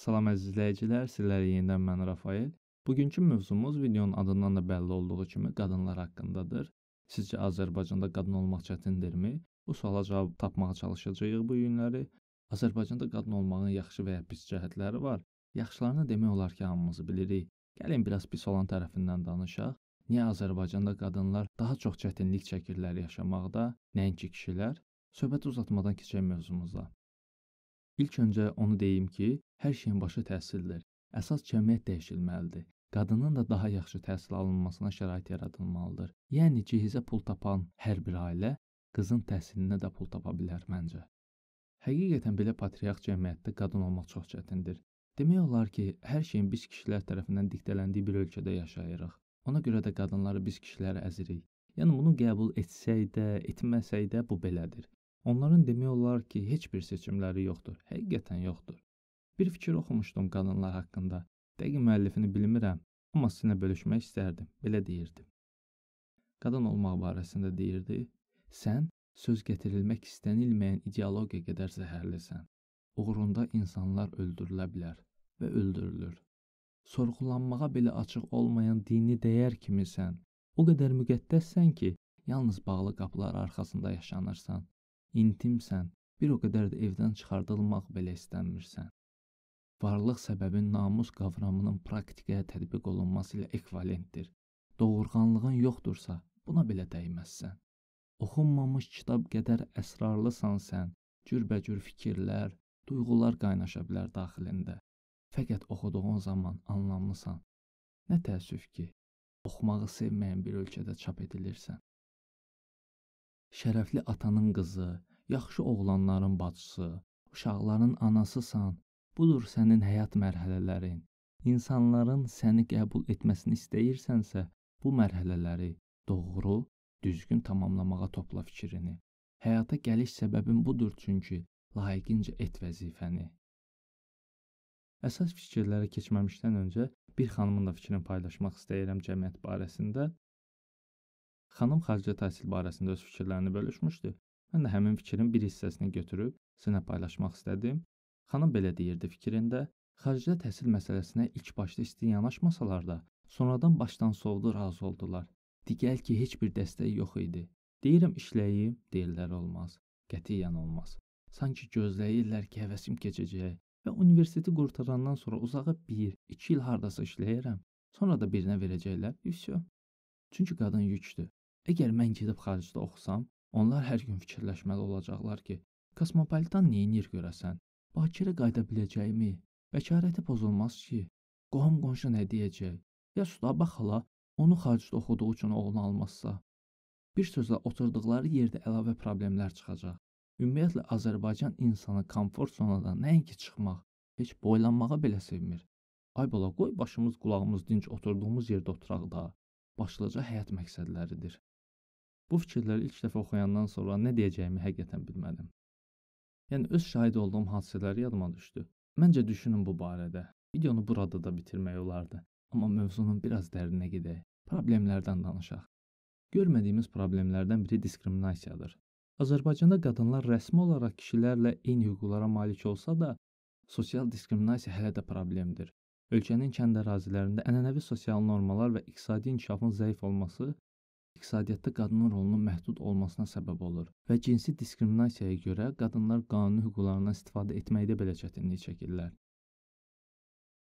Salam əziz izləyicilər, sizlərlə yenidən mən Rafael. Bugünkü mövzumuz videonun adından da bəlli olduğu kimi qadınlar haqqındadır. Sizcə Azərbaycanda qadın olmaq çətindirmi? Bu suala cavab tapmağa çalışacağıq bu günləri. Azərbaycanda qadın olmağın yaxşı və ya pis cəhətləri var. Yaxşılarını demək olar ki, hamımız bilirik. Gəlin biraz pis olan tərəfindən danışaq. Niyə Azərbaycanda qadınlar daha çox çətinlik çəkirlər yaşamaqda, nəinki kişilər? Söhbəti uzatmadan keçək mövzumuza. İlk öncə onu deyim ki, hər şeyin başı təhsildir. Əsas cəmiyyət dəyişilməlidir. Qadının da daha yaxşı təhsil alınmasına şərait yaradılmalıdır. Yəni cihizə pul tapan hər bir ailə qızın təhsilinə də pul tapa bilər məncə. Həqiqətən belə patriarx cəmiyyətdə qadın olmaq çox çətindir. Demək olar ki, hər şeyin biz kişilər tərəfindən diktələndiyi bir ölkədə yaşayırıq. Ona görə də qadınları biz kişilər əzirik. Yəni bunu qəbul etsək də, etməsək də bu belədir. Onların demək olar ki, heç bir seçimləri yoxdur. Həqiqətən yoxdur. Bir fikir oxumuşdum qadınlar haqqında. Dəqiq müəllifini bilmirəm, amma sizinlə bölüşmək istərdim. Belə deyirdi. Qadın olmaq barəsində deyirdi: "Sən söz gətirilmək istənilməyən ideologiya qədər zəhərlisən. Uğrunda insanlar öldürülə bilər və öldürülür. Sorğulanmağa belə açıq olmayan dini dəyər kimisən. O qədər müqəddəssən ki, yalnız bağlı qapılar arxasında yaşanırsan intimsən, bir o qədər də evdən çıxardılmaq belə istənmirsən. Varlıq səbəbin namus qavramının praktikaya tətbiq olunması ilə ekvivalentdir. Doğurğanlığın yoxdursa, buna belə dəyməzsən. Oxunmamış kitab qədər əsrarlısan sən. Cürbəcür fikirlər, duyğular qaynaşa bilər daxilində. Fəqət oxuduğun zaman anlamlısan. Nə təəssüf ki, oxumağı sevməyən bir ölkədə çap edilirsən şərəfli atanın qızı, yaxşı oğlanların bacısı, uşaqların anasısan. Budur sənin həyat mərhələlərin. İnsanların səni qəbul etməsini istəyirsənsə, bu mərhələləri doğru, düzgün tamamlamağa topla fikrini. Həyata gəliş səbəbin budur çünki layiqincə et vəzifəni. Əsas fikirlərə keçməmişdən öncə bir xanımın da fikrini paylaşmaq istəyirəm cəmiyyət barəsində. Xanım xarici təhsil barəsində öz fikirlərini bölüşmüşdü. Mən də həmin fikrin bir hissəsini götürüb sizinlə paylaşmaq istədim. Xanım belə deyirdi fikrində: Xaricdə təhsil məsələsinə ilk başda isti yanaşmasalar da, sonradan başdan sovdu razı oldular. Digər ki, heç bir dəstək yox idi. Deyirəm işləyim, deyirlər olmaz. Qətiyyən olmaz. Sanki gözləyirlər ki, həvəsim keçəcək və universiteti qurtarandan sonra uzağa 1-2 il hardasa işləyərəm. Sonra da birinə verəcəklər. Üsyo. Çünki qadın yükdür. Əgər mən gedib xaricdə oxusam, onlar hər gün fikirləşməli olacaqlar ki, kosmopolitan neynir görəsən? Bakirə qayıda biləcəkmi? Bəkarəti pozulmaz ki. Qohum qonşu nə deyəcək? Ya Sudaba xala onu xaricdə oxuduğu üçün oğlunu almazsa? Bir sözlə oturduqları yerdə əlavə problemlər çıxacaq. Ümumiyyətlə Azərbaycan insanı komfort zonadan nəinki çıxmaq, heç boylanmağa belə sevmir. Ay bala, qoy başımız, qulağımız dinc oturduğumuz yerdə oturaq da. Başlıca həyat məqsədləridir. Bu fikirləri ilk dəfə oxuyandan sonra nə deyəcəyimi həqiqətən bilmədim. Yəni öz şahid olduğum hadisələr yadıma düşdü. Məncə düşünün bu barədə. Videonu burada da bitirmək olardı, amma mövzunun biraz dərinə gedək. Problemlərdən danışaq. Görmədiyimiz problemlərdən biri diskriminasiyadır. Azərbaycanda qadınlar rəsmi olaraq kişilərlə eyni hüquqlara malik olsa da, sosial diskriminasiya hələ də problemdir. Ölkənin kənd ərazilərində ənənəvi sosial normalar və iqtisadi inkişafın zəif olması iqtisadiyyatda qadının rolunun məhdud olmasına səbəb olur və cinsi diskriminasiyaya görə qadınlar qanuni hüquqlarından istifadə etməkdə belə çətinlik çəkirlər.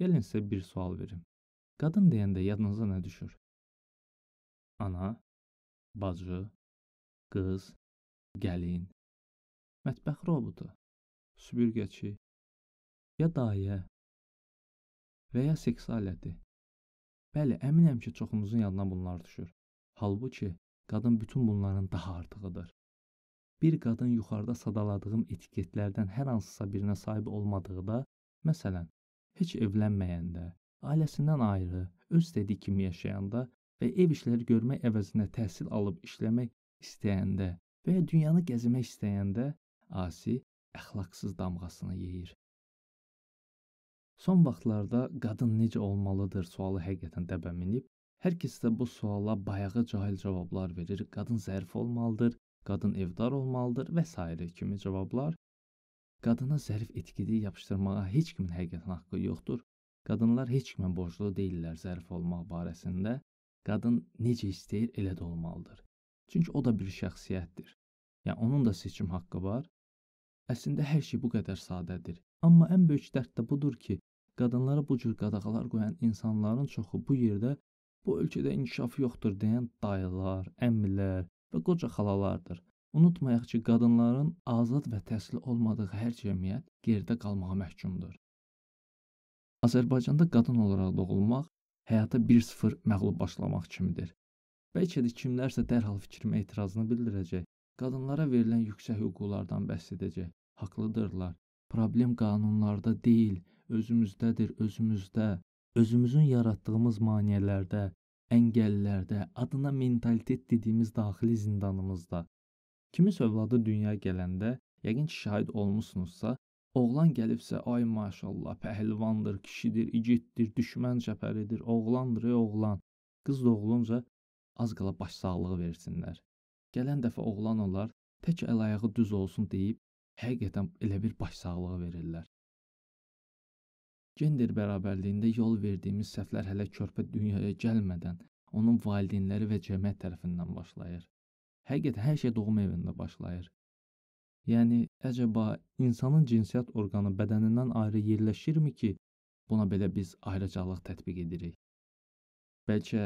Gəlin sizə bir sual verim. Qadın deyəndə yadınıza nə düşür? Ana, bacı, qız, gəlin, mətbəx robotu, süpürgəçi, ya dayə və ya seks aləti. Bəli, əminəm ki, çoxumuzun yadına bunlar düşür. Halbuki qadın bütün bunların daha artığıdır. Bir qadın yuxarıda sadaladığım etiketlərdən hər hansısa birinə sahib olmadıqda, məsələn, heç evlənməyəndə, ailəsindən ayrı, öz istədiyi kimi yaşayanda və ev işləri görmək əvəzinə təhsil alıb işləmək istəyəndə və ya dünyanı gəzmək istəyəndə asi, əxlaqsız damğasını yeyir. Son vaxtlarda qadın necə olmalıdır sualı həqiqətən dəbə minib Hər kəs də bu suala bayağı cahil cavablar verir. Qadın zərif olmalıdır, qadın evdar olmalıdır və s. kimi cavablar. qadına zərif etiketi yapışdırmağa heç kimin həqiqətən haqqı yoxdur. Qadınlar heç kimə borclu deyillər zərif olmaq barəsində. Qadın necə istəyir elə də olmalıdır. Çünki o da bir şəxsiyyətdir. Yəni onun da seçim haqqı var. Əslində hər şey bu qədər sadədir. Amma ən böyük dərd də budur ki, qadınlara bu cür qadağalar qoyan insanların çoxu bu yerdə bu ölkədə inkişaf yoxdur deyən dayılar, əmmilər və qoca xalalardır. Unutmayaq ki, qadınların azad və təhsil olmadığı hər cəmiyyət geridə qalmağa məhkumdur. Azərbaycanda qadın olaraq doğulmaq həyata 1-0 məğlub başlamaq kimidir. Bəlkə də kimlərsə dərhal fikrimə etirazını bildirəcək. Qadınlara verilən yüksək hüquqlardan bəhs edəcək. Haqlıdırlar. Problem qanunlarda deyil, özümüzdədir, özümüzdə. Özümüzün yaratdığımız maneələrdə, əngəllərdə, adına mentalitet dediyimiz daxili zindanımızda. Kimis övladı dünyaya gələndə, yəqin ki, şahid olmusunuzsa, oğlan gəlibsə, ay maşallah, pəhlivandır, kişidir, igiddir, düşmən cəbhəridir, oğlandır, ey oğlan. Qız doğulunca az qala baş sağlığı versinlər. Gələn dəfə oğlan olar, tək əl ayağı düz olsun deyib həqiqətən elə bir baş sağlığı verirlər. Gender bərabərliyində yol verdiyimiz səhvlər hələ körpə dünyaya gəlmədən onun valideynləri və cəmiyyət tərəfindən başlayır. Həqiqətən hər şey doğum evində başlayır. Yəni əcəba insanın cinsiyyət orqanı bədənindən ayrı yerləşirmi ki, buna belə biz ayrıcalıq tətbiq edirik? Bəlkə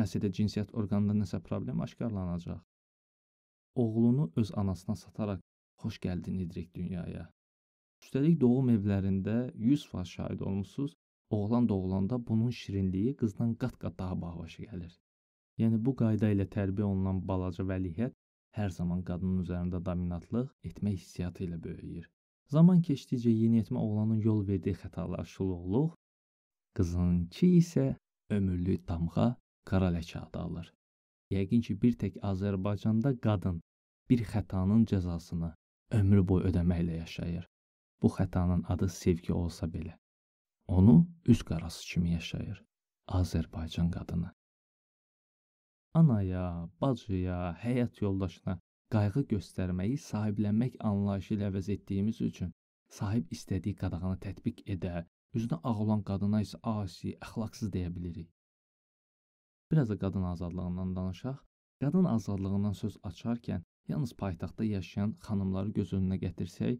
məsələ cinsiyyət orqanında nəsə problem aşkarlanacaq. Oğlunu öz anasına sataraq xoş gəldin edirik dünyaya. Üstəlik doğum evlərində 100% şahid olmusunuz, oğlan doğulanda bunun şirinliyi qızdan qat-qat daha bahabaşa gəlir. Yəni bu qayda ilə tərbiyə olunan balaca vəliəhd hər zaman qadının üzərində dominatlıq etmək hissiyatı ilə böyüyür. Zaman keçdikcə yeniyetmə oğlanın yol verdiyi xətalar şuluqluq, qızınki isə ömürlük damğa qara ləkə adı alır. Yəqin ki, bir tək Azərbaycanda qadın bir xətanın cəzasını ömrü boyu ödəməklə yaşayır. Bu xətanın adı sevgi olsa belə. Onu üz qarası kimi yaşayır Azərbaycan qadını. Anaya, bacıya, həyat yoldaşına qayğı göstərməyi sahiblənmək anlayışı ilə əvəz etdiyimiz üçün sahib istədiyi qadağanı tətbiq edə, üzünə ağ olan qadına isə asi, əxlaqsız deyə bilirik. Biraz da qadın azadlığından danışaq. Qadın azadlığından söz açarkən Yalnız paytaxtda yaşayan xanımları göz önünə gətirsək,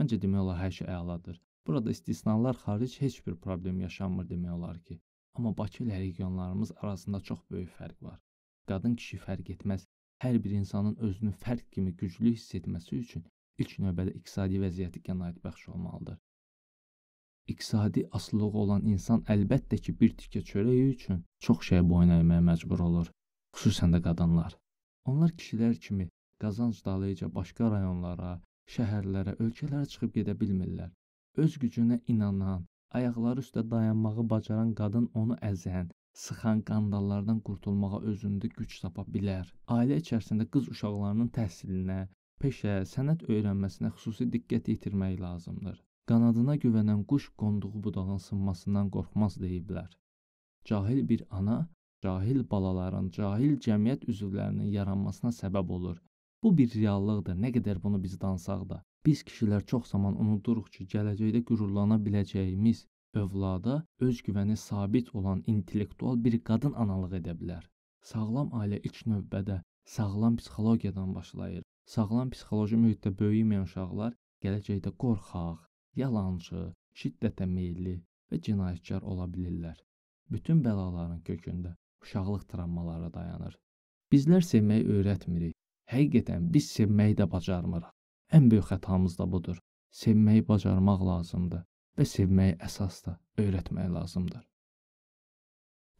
məncə demək olar hər şey əladır. Burada istisnalar xaric heç bir problem yaşanmır demək olar ki. Amma Bakı ilə regionlarımız arasında çox böyük fərq var. Qadın kişi fərq etməz. Hər bir insanın özünü fərd kimi güclü hiss etməsi üçün ilk növbədə iqtisadi vəziyyəti qənaətbəxş olmalıdır. İqtisadi asılılığı olan insan əlbəttə ki, bir tikə çörəyi üçün çox şey boyun əyməyə məcbur olur, xüsusən də qadınlar. Onlar kişilər kimi qazanc dalayıca başqa rayonlara, şəhərlərə, ölkələrə çıxıb gedə bilmirlər. Öz gücünə inanan, ayaqları üstə dayanmağı bacaran qadın onu əzən, sıxan qandallardan qurtulmağa özündə güc tapa bilər. Ailə içərisində qız uşaqlarının təhsilinə, peşə, sənət öyrənməsinə xüsusi diqqət yetirmək lazımdır. Qanadına güvənən quş qonduğu budağın sınmasından qorxmaz deyiblər. Cahil bir ana cahil balaların, cahil cəmiyyət üzvlərinin yaranmasına səbəb olur. Bu bir reallıqdır. Nə qədər bunu biz dansaq da, biz kişilər çox zaman unuduruq ki, gələcəkdə qürurlana biləcəyimiz övlada öz güvəni sabit olan intellektual bir qadın analıq edə bilər. Sağlam ailə ilk növbədə sağlam psixologiyadan başlayır. Sağlam psixoloji mühitdə böyüməyən uşaqlar gələcəkdə qorxaq, yalançı, şiddətə meylli və cinayətkar ola bilirlər. Bütün bəlaların kökündə uşaqlıq travmaları dayanır. Bizlər sevməyi öyrətmirik. Həqiqətən biz sevməyi də bacarmırıq. Ən böyük xətamız da budur. Sevməyi bacarmaq lazımdır və sevməyi əsas da öyrətmək lazımdır.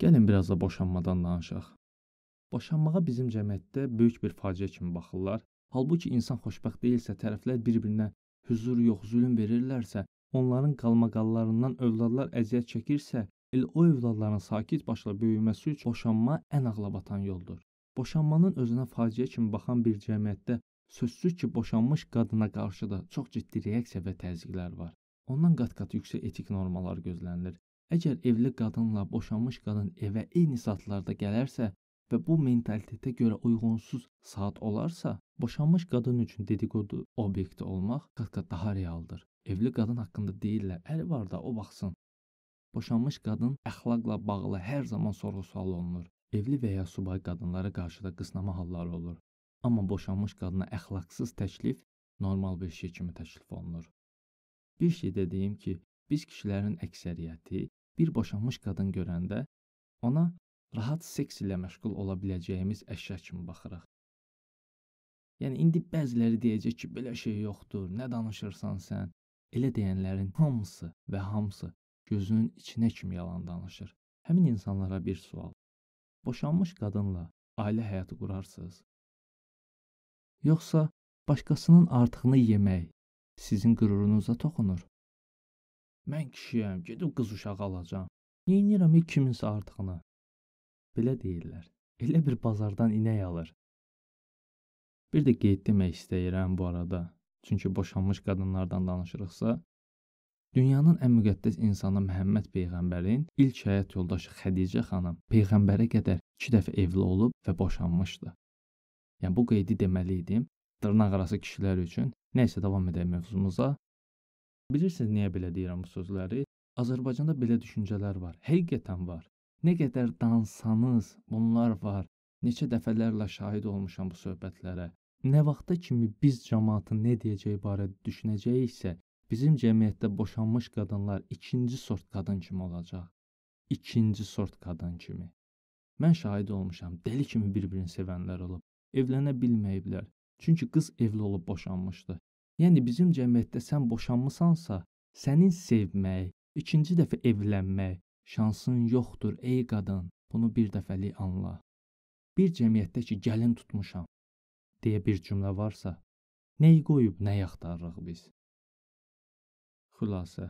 Gəlin biraz da boşanmadan danışaq. Boşanmağa bizim cəmiyyətdə böyük bir faciə kimi baxırlar. Halbuki insan xoşbəxt deyilsə, tərəflər bir-birinə huzur yox, zülm verirlərsə, onların qalmaqallarından övladlar əziyyət çəkirsə, elə o övladların sakit başla böyüməsi üçün boşanma ən ağlabatan yoldur. Boşanmanın özünə faciə kimi baxan bir cəmiyyətdə sözsüz ki, boşanmış qadına qarşı da çox ciddi reaksiya və təzyiqlər var. Ondan qat-qat yüksək etik normalar gözlənilir. Əgər evli qadınla boşanmış qadın evə eyni saatlarda gələrsə, və bu mentalitetə görə uyğunsuz saat olarsa, boşanmış qadın üçün dedikodu obyekti olmaq qat-qat daha realdır. Evli qadın haqqında deyirlər, əri var da o baxsın. Boşanmış qadın əxlaqla bağlı hər zaman sorğu-sual olunur. Evli və ya subay qadınlara qarşı da qısnama halları olur. Amma boşanmış qadına əxlaqsız təklif normal bir şey kimi təklif olunur. Bir şey də deyim ki, biz kişilərin əksəriyyəti bir boşanmış qadın görəndə ona rahat seks ilə məşğul ola biləcəyimiz əşya kimi baxırıq. Yəni indi bəziləri deyəcək ki, belə şey yoxdur, nə danışırsan sən? Elə deyənlərin hamısı və hamısı gözünün içinə kimi yalan danışır. Həmin insanlara bir sual. Boşanmış qadınla ailə həyatı qurarsınız? Yoxsa başqasının artığını yemək sizin qürurunuza toxunur? Mən kişiyəm, gedib qız uşağı alacağam. Neynirəm kiminsə artığını? Belə deyirlər. Elə bir bazardan inək alır. Bir də qeyd demək istəyirəm bu arada. Çünki boşanmış qadınlardan danışırıqsa, dünyanın ən müqəddəs insanı Məhəmməd peyğəmbərin ilk həyat yoldaşı Xədicə xanım peyğəmbərə qədər 2 dəfə evli olub və boşanmışdı. Yəni bu qeydi deməli idim. Dırnaqarası kişilər üçün. Nəysə davam edək mövzumuza. Bilirsiniz niyə belə deyirəm bu sözləri? Azərbaycanda belə düşüncələr var. Həqiqətən var. Nə qədər dansanız, bunlar var. Neçə dəfələrlə şahid olmuşam bu söhbətlərə. Nə vaxta kimi biz cəmaatın nə deyəcəyi barədə düşünəcəyiksə, bizim cəmiyyətdə boşanmış qadınlar ikinci sort qadın kimi olacaq. İkinci sort qadın kimi. Mən şahid olmuşam, dəli kimi bir-birini sevənlər olub, evlənə bilməyiblər. Çünki qız evli olub boşanmışdı. Yəni bizim cəmiyyətdə sən boşanmısansa, sənin sevmək, ikinci dəfə evlənmək şansın yoxdur ey qadın. Bunu bir dəfəlik anla. Bir cəmiyyətdə ki, gəlin tutmuşam deyə bir cümlə varsa, nəyi qoyub nəyi axtarırıq biz? Xülasə,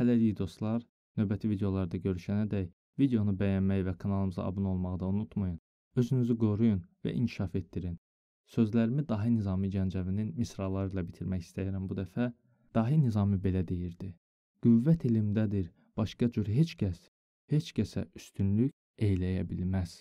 hələlik dostlar, növbəti videolarda görüşənədək videonu bəyənməyi və kanalımıza abunə olmağı da unutmayın. Özünüzü qoruyun və inkişaf etdirin. Sözlərimi Dahi Nizami Gəncəvinin misraları ilə bitirmək istəyirəm bu dəfə. Dahi Nizami belə deyirdi: Qüvvət elmdədir, başqa cür heç kəs heç kəsə üstünlük eyləyə bilməz.